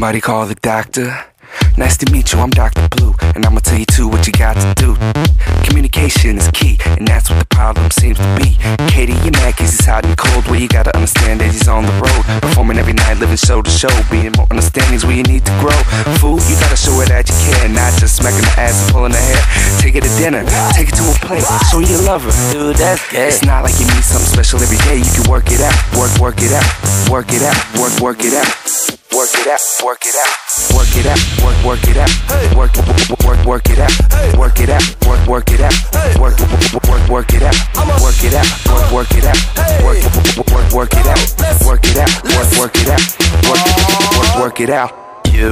Somebody call the doctor. Nice to meet you, I'm Dr. Blue, and I'ma tell you too what you got to do. Communication is key, and that's what the problem seems to be. Katie, you're mad cause he's hot and cold, well you gotta understand that he's on the road. Performing every night, living show to show, being more understanding's where you need to grow. Fool, you gotta show her that you care, not just smacking the ass and pulling her hair. Take her to dinner, take her to a place, show you love her. Dude, that's gay. It's not like you need something special every day, you can work it out, work, work it out, work it out, work, work it out. Work it out, work it out, work it out, work, work it out, work, work, work it out, work it out, work, work it out, work, work, work it out, work it out, work, work it out, work, work, work it out, work it out, work, work it out, work, work, work it out. You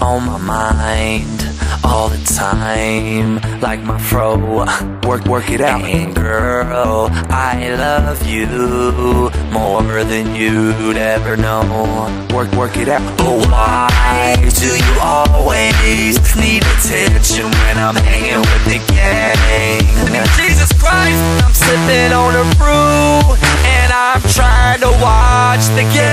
on my mind all the time, like my fro. Work, work it out. And girl, I love you more than you'd ever know. Work, work it out. But why do you always need attention when I'm hanging with the gang? Jesus Christ, I'm sipping on a brew and I'm trying to watch the game.